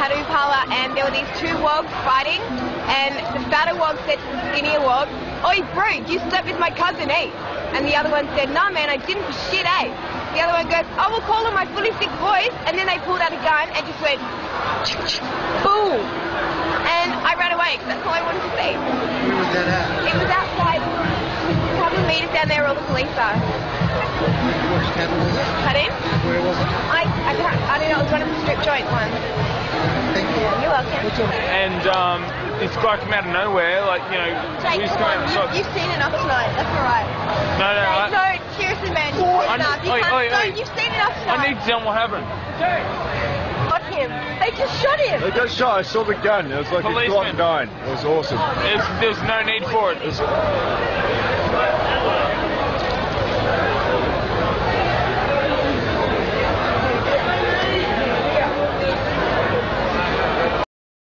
tattoo parlour and there were these two wogs fighting and the fatter wog said to the skinnier wog, Oi, bro, you slept with my cousin, eh? And the other one said, Nah, man, I didn't for shit, eh? The other one goes, I will call him my fully sick voice. And then they pulled out a gun and just went, boom. And I ran away because that's all I wanted to see. Where was that at? It was outside, a couple of metres down there where all the police are. Which cabin was it? In? Where was it? I, I, can't, I don't know, it was one of and um, this guy come out of nowhere, like you know, Jake, we just come come out on, and you, shot. you've seen enough tonight. That's all right. No, no, Jake, I, no, seriously, man. You've seen I- enough. You oi, can't, oi, no, oi. you've seen enough I need to tell what happened. Shot him. They just shot him. They just shot. I saw the gun. It was like a Policeman. Glock 9. It was awesome. There's, there's no need for it. It was-